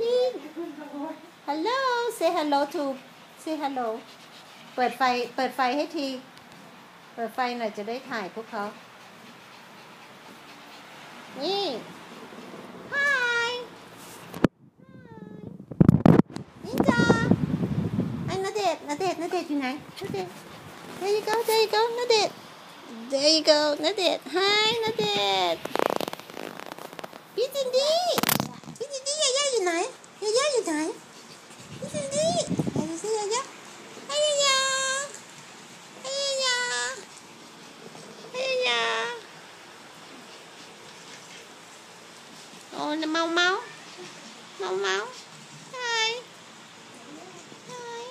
นี่ hello say hello to say hello เปิดไฟ เปิดไฟให้ที เปิดไฟหน่อยจะได้ถ่ายพวกเขา นี่ hi นี่จ้าไอ้นาเดชนาเดชนาเดชอยู่ไหนนาเดช there you go there you go นาเดช there you go นาเดช hi นาเดช màu mau mau. Mau mau, máu hai. Hai.